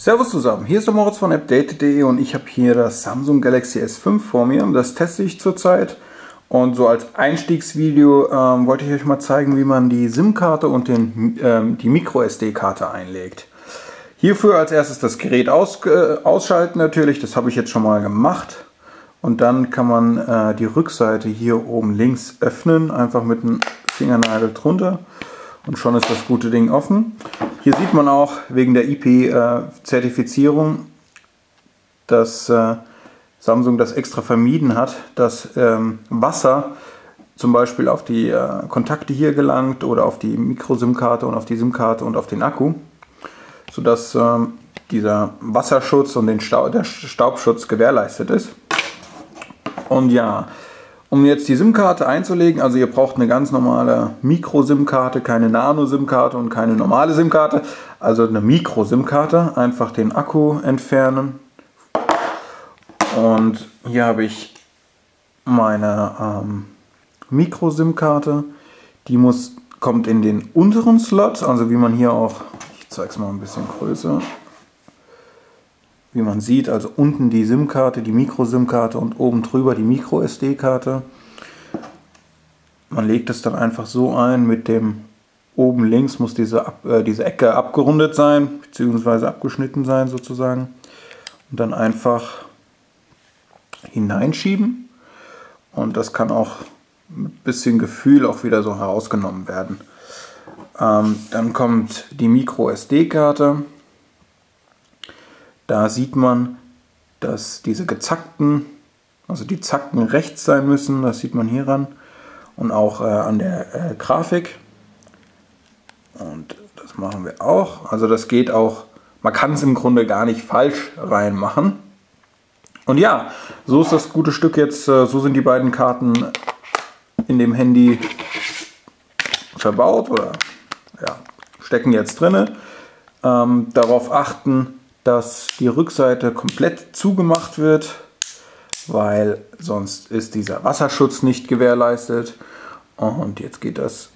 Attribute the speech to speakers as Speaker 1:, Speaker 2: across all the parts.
Speaker 1: Servus zusammen, hier ist der Moritz von AppDate.de und ich habe hier das Samsung Galaxy S5 vor mir. Das teste ich zurzeit und so als Einstiegsvideo ähm, wollte ich euch mal zeigen, wie man die SIM-Karte und den, ähm, die MicroSD-Karte einlegt. Hierfür als erstes das Gerät aus, äh, ausschalten natürlich, das habe ich jetzt schon mal gemacht. Und dann kann man äh, die Rückseite hier oben links öffnen, einfach mit dem Fingernagel drunter und schon ist das gute Ding offen. Hier sieht man auch wegen der IP-Zertifizierung, dass äh, Samsung das extra vermieden hat, dass ähm, Wasser zum Beispiel auf die äh, Kontakte hier gelangt oder auf die Micro-SIM-Karte und auf die SIM-Karte und auf den Akku, sodass ähm, dieser Wasserschutz und der Staubschutz gewährleistet ist. Und ja, um jetzt die SIM-Karte einzulegen, also ihr braucht eine ganz normale Micro-SIM-Karte, keine Nano-SIM-Karte und keine normale SIM-Karte, also eine Micro-SIM-Karte. Einfach den Akku entfernen. Und hier habe ich meine ähm, Micro-SIM-Karte. Die muss, kommt in den unteren Slot, also wie man hier auch, ich zeige es mal ein bisschen größer, wie man sieht, also unten die SIM-Karte, die Micro-SIM-Karte und oben drüber die Micro-SD-Karte. Man legt es dann einfach so ein, mit dem oben links muss diese, äh, diese Ecke abgerundet sein, beziehungsweise abgeschnitten sein sozusagen. Und dann einfach hineinschieben. Und das kann auch mit ein bisschen Gefühl auch wieder so herausgenommen werden. Ähm, dann kommt die Micro SD-Karte. Da sieht man, dass diese gezackten, also die Zacken rechts sein müssen, das sieht man hier ran und auch äh, an der äh, Grafik. Und das machen wir auch. Also das geht auch, man kann es im Grunde gar nicht falsch reinmachen. Und ja, so ist das gute Stück jetzt, äh, so sind die beiden Karten in dem Handy verbaut oder ja, stecken jetzt drinne. Ähm, darauf achten, dass die Rückseite komplett zugemacht wird, weil sonst ist dieser Wasserschutz nicht gewährleistet. Und jetzt geht das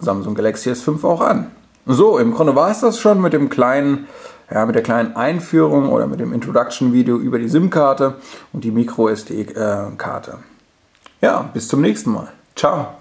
Speaker 1: Samsung Galaxy S5 auch an. So, im Grunde war es das schon mit dem kleinen, ja, mit der kleinen Einführung oder mit dem Introduction-Video über die SIM-Karte und die MicroSD-Karte. Ja, bis zum nächsten Mal. Ciao.